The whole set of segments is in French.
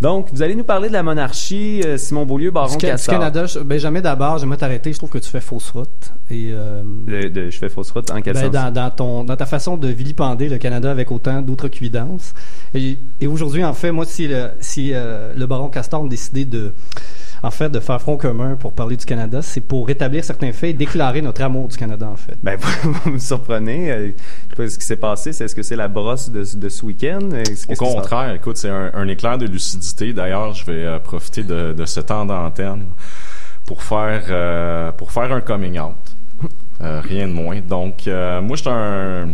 Donc, vous allez nous parler de la monarchie, euh, Simon Beaulieu, Baron Du, Ca- du. Canada, je- ben, jamais d'abord, j'aimerais t'arrêter. Je trouve que tu fais fausse route. Et, euh, De- de- je fais fausse route en quel ben, sens? dans, dans ton, dans ta façon de vilipender le Canada avec autant d'outrecuidance. Et, et aujourd'hui, en fait, moi, si le, si, euh, le baron Castor a décidé de, en fait, de faire front commun pour parler du Canada, c'est pour rétablir certains faits et déclarer notre amour du Canada, en fait. Ben, vous, vous me surprenez. euh, je sais pas ce qui s'est passé. C'est- Est-ce que c'est la brosse de, de ce week-end? Que Au contraire, écoute, c'est un, un éclair de lucidité. D'ailleurs, je vais euh, profiter de, de ce temps d'antenne pour faire euh, pour faire un coming out. Euh, rien de moins. Donc, euh, moi, j'étais un...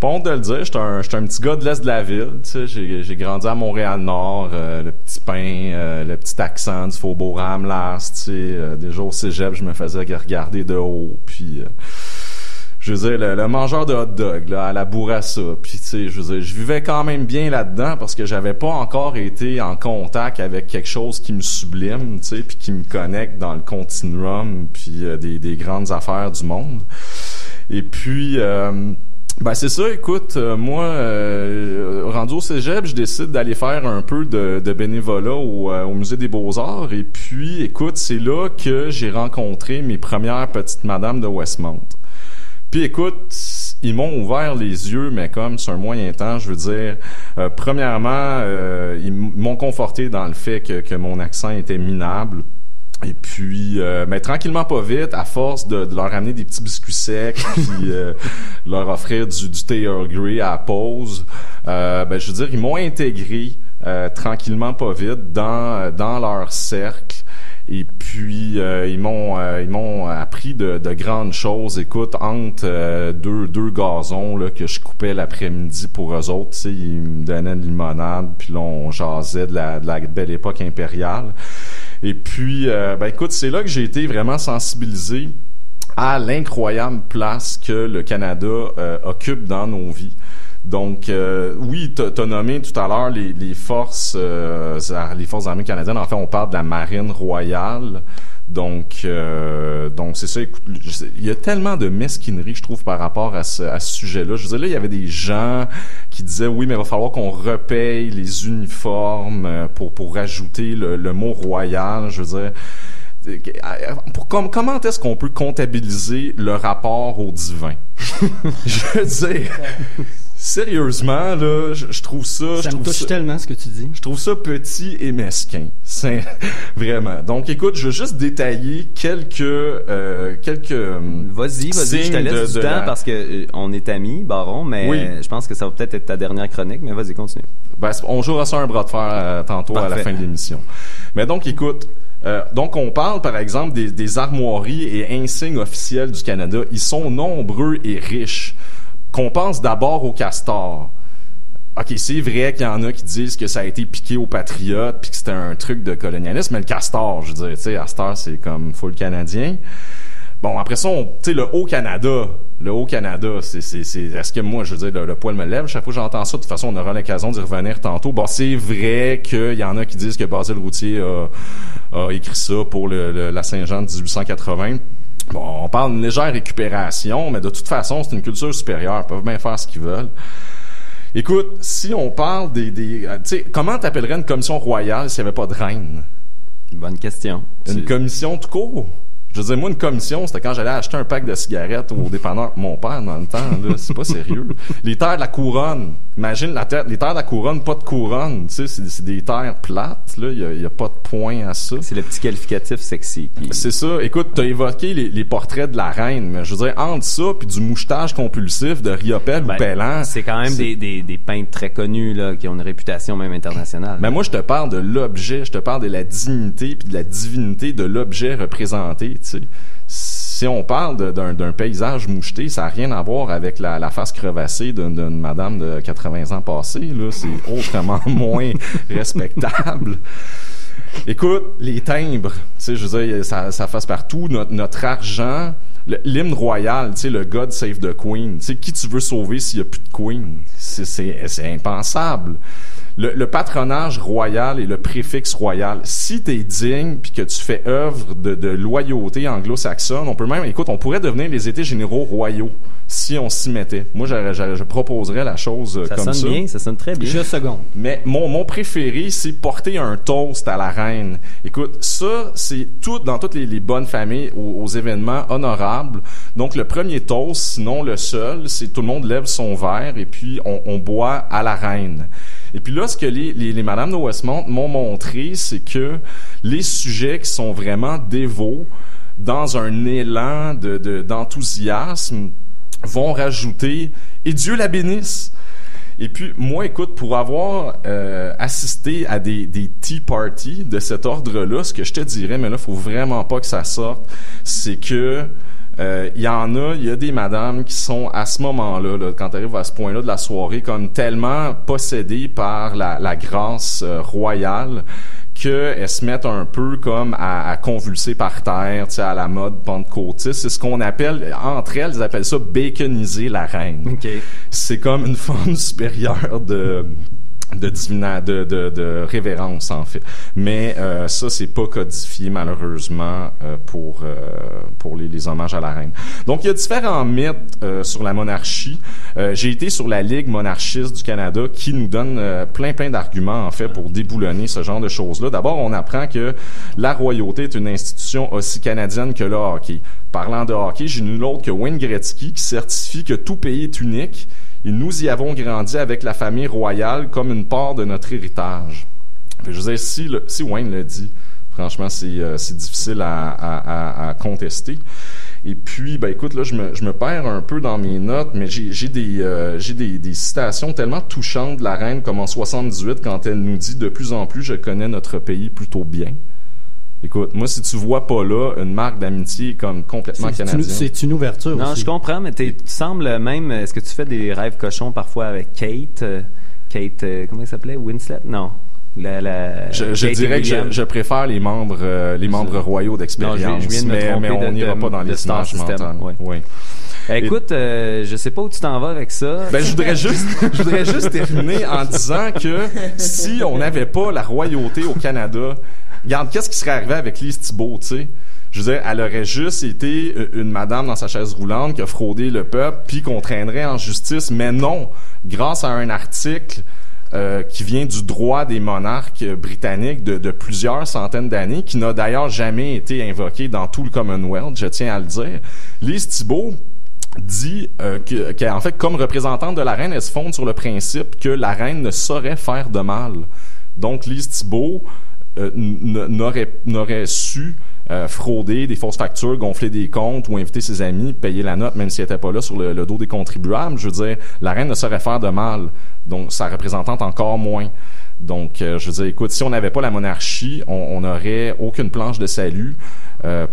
Pas de le dire, j'étais un, un petit gars de l'Est de la ville. tu sais. J'ai, grandi à Montréal-Nord, euh, le petit pain, euh, le petit accent du faubourg Ramlas. Tu sais, euh, déjà au cégep, je me faisais regarder de haut. Puis... euh, je veux dire, le, le mangeur de hot dog, là, à la bourrassa. Puis, tu sais, je veux dire, je vivais quand même bien là-dedans parce que j'avais pas encore été en contact avec quelque chose qui me sublime, tu sais, puis qui me connecte dans le continuum, puis euh, des, des grandes affaires du monde. Et puis, euh, ben c'est ça, écoute, euh, moi, euh, rendu au cégep, je décide d'aller faire un peu de, bénévolat au, euh, au Musée des Beaux-Arts. Et puis, écoute, c'est là que j'ai rencontré mes premières petites madames de Westmount. Puis écoute, ils m'ont ouvert les yeux, mais comme sur un moyen temps, je veux dire, premièrement, ils m'ont conforté dans le fait que, que mon accent était minable. Et puis, euh, mais tranquillement pas vite, à force de, de leur amener des petits biscuits secs, puis euh, leur offrir du, du thé Earl Grey à pause, euh, ben, je veux dire, ils m'ont intégré euh, tranquillement pas vite dans, dans leur cercle. Et puis euh, ils m'ont euh, ils m'ont appris de, de grandes choses. Écoute, entre euh, deux deux gazons là que je coupais l'après-midi pour eux autres, ils me donnaient de limonade, puis là on jasait de la, de la belle époque impériale. Et puis euh, ben écoute, c'est là que j'ai été vraiment sensibilisé à l'incroyable place que le Canada euh, occupe dans nos vies. Donc, euh, oui, tu as nommé tout à l'heure les, les forces euh, les forces armées canadiennes. En fait, on parle de la marine royale. Donc, euh, donc c'est ça. Il y a tellement de mesquinerie, je trouve, par rapport à ce, sujet-là. Je veux dire, là, il y avait des gens qui disaient, oui, mais il va falloir qu'on repaye les uniformes euh, pour pour rajouter le, mot royal. Je veux dire, pour, com- comment est-ce qu'on peut comptabiliser le rapport au divin? je veux dire, sérieusement, là, je, je trouve ça... je Ça me trouve touche ça- tellement ce que tu dis. je trouve ça petit et mesquin. C'est vraiment. Donc, écoute, je veux juste détailler quelques euh, quelques. hum, Vas-y, vas-y, je te laisse de- du de temps la- parce que euh, on est amis, Baron, mais Oui. je pense que ça va peut-être être ta dernière chronique, mais vas-y, continue. Ben, on jouera ça un bras de fer euh, tantôt à la fin de l'émission. Mais donc, écoute. euh, donc, on parle, par exemple, des, des armoiries et insignes officiels du Canada. Ils sont nombreux et riches. Qu'on pense d'abord au castor. OK, c'est vrai qu'il y en a qui disent que ça a été piqué aux patriotes puis que c'était un truc de colonialisme, mais le castor, je veux dire, tu sais, heure, c'est comme full canadien. Bon, après ça, on- tu sais, le Haut-Canada, le Haut-Canada, c'est, c'est, c'est, est-ce que moi, je veux dire, le, poil me lève? Chaque fois que j'entends ça? De toute façon, on aura l'occasion d'y revenir tantôt. Bon, c'est vrai qu'il y en a qui disent que Basile Routier a, écrit ça pour la Saint-Jean de 1880. Bon, on parle d'une légère récupération, mais de toute façon, c'est une culture supérieure. Ils peuvent bien faire ce qu'ils veulent. Écoute, si on parle des... des euh, tu sais, comment t'appellerais une commission royale s'il n'y avait pas de reine? Bonne question. Une commission tout court? Je dire, moi, une commission, c'était quand j'allais acheter un pack de cigarettes au dépanneur. Mon père, dans le temps, c'est pas sérieux. Les terres de la couronne. Imagine la terre, les terres de la couronne, pas de couronne. Tu sais, c'est, des terres plates, là. Il y a, pas de point à ça. C'est le petit qualificatif sexy. qui- C'est ça. Écoute, t'as évoqué les, les portraits de la reine, mais je veux dire, entre ça puis du mouchetage compulsif de Riopelle Ben, ou Pellan. C'est quand même des, des peintres très connus là, qui ont une réputation même internationale. Mais moi, je te parle de l'objet, je te parle de la dignité puis de la divinité de l'objet représenté, tu sais. Si on parle d'un paysage moucheté, ça n'a rien à voir avec la, face crevassée d'une madame de 80 ans passée. C'est autrement moins respectable. Écoute, les timbres, tu sais, je veux dire, ça, ça fasse partout. Notre, argent, l'hymne royal, tu sais, le God Save the Queen. Tu sais, qui tu veux sauver s'il n'y a plus de Queen? C'est impensable. Le, le patronage royal et le préfixe royal. Si t'es digne puis que tu fais œuvre de, de loyauté anglo-saxonne, on peut même, écoute, on pourrait devenir les étés généraux royaux si on s'y mettait. Moi, je, proposerais la chose euh, Ça comme sonne ça. bien, ça sonne très bien. Je seconde. Mais mon, mon préféré, c'est porter un toast à la reine. Écoute, ça, c'est tout dans toutes les, les bonnes familles aux, aux événements honorables. Donc, le premier toast, sinon le seul, c'est tout le monde lève son verre et puis on, on boit à la reine. Et puis là, ce que les, les, les madames de Westmont m'ont montré, c'est que les sujets qui sont vraiment dévots, dans un élan de, de- d'enthousiasme, vont rajouter « Et Dieu la bénisse ». Et puis, moi, écoute, pour avoir euh, assisté à des, des tea parties de cet ordre-là, ce que je te dirais, mais là, faut vraiment pas que ça sorte, c'est que euh, il y en a, il y a des madames qui sont à ce moment-là, là, quand tu arrives à ce point-là de la soirée, comme tellement possédées par la, la grâce euh, royale qu'elles se mettent un peu comme à, à convulser par terre, tu sais, à la mode pentecôtiste. C'est ce qu'on appelle, entre elles, ils appellent ça baconiser la reine OK. c'est comme une forme supérieure de de, divina, de, de, de révérence en fait. Mais euh, ça c'est pas codifié malheureusement euh, pour euh, pour les, les hommages à la reine. Donc il y a différents mythes euh, sur la monarchie. Euh, J'ai été sur la Ligue monarchiste du Canada qui nous donne euh, plein plein d'arguments en fait pour déboulonner ce genre de choses là. D'abord on apprend que la royauté est une institution aussi canadienne que le hockey. Parlant de hockey, j'ai nul autre que Wayne Gretzky qui certifie que tout pays est unique et nous y avons grandi avec la famille royale comme une part de notre héritage. Je veux dire, si, si Wayne le dit, franchement, c'est euh, difficile à, contester. Et puis, ben écoute, là, je me, je me perds un peu dans mes notes, mais j'ai des, euh, des citations tellement touchantes de la reine, comme en 78, quand elle nous dit « De plus en plus, je connais notre pays plutôt bien ». Écoute, moi, si tu vois pas là une marque d'amitié comme complètement C'est une, canadienne... c'est une ouverture Non, aussi. je comprends, mais tu sembles même. Est-ce que tu fais des rêves cochons parfois avec Kate euh, Kate, euh, comment elle s'appelait? Winslet? Non. La, la, Je, dirais que je, préfère les membres euh, les membres royaux d'expérience, Non, je viens de me mais, mais on n'ira pas dans les mentales. Oui. Écoute, euh, je sais pas où tu t'en vas avec ça. Ben, je voudrais juste, je voudrais juste terminer en disant que si on n'avait pas la royauté au Canada, regarde, qu'est-ce qui serait arrivé avec Lise Thibault, tu sais? Je veux dire, elle aurait juste été euh, une madame dans sa chaise roulante qui a fraudé le peuple, puis qu'on traînerait en justice. Mais non, grâce à un article euh, qui vient du droit des monarques euh, britanniques de, plusieurs centaines d'années, qui n'a d'ailleurs jamais été invoqué dans tout le Commonwealth, je tiens à le dire. Lise Thibault dit euh, que- qu'en fait, comme représentante de la reine, elle se fonde sur le principe que la reine ne saurait faire de mal. Donc, Lise Thibault euh, n'aurait su euh, frauder des fausses factures, gonfler des comptes ou inviter ses amis, payer la note même si elle n'était pas là sur le, dos des contribuables. Je veux dire, la reine ne saurait faire de mal. Donc, sa représentante encore moins. Donc, euh, je veux dire, écoute, si on n'avait pas la monarchie, on n'aurait aucune planche de salut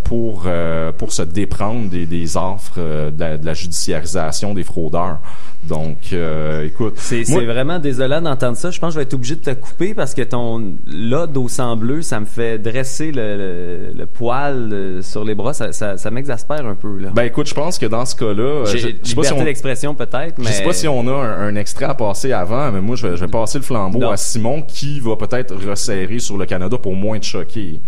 pour euh, pour se déprendre des, des offres euh, de, la, de la judiciarisation des fraudeurs. Donc, euh, écoute, C'est vraiment désolant d'entendre ça. Je pense que je vais être obligé de te couper parce que ton l'ode au sang bleu, ça me fait dresser le, le, le poil euh, sur les bras. Ça, ça, ça m'exaspère un peu. Là. ben écoute, je pense que dans ce cas-là, euh, J'ai je, je sais pas si on, d'expression peut-être, mais je sais pas si on a un, un extrait à passer avant, mais moi je vais, je vais passer le flambeau Non. à Simon qui va peut-être resserrer sur le Canada pour moins te choquer.